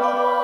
Bye.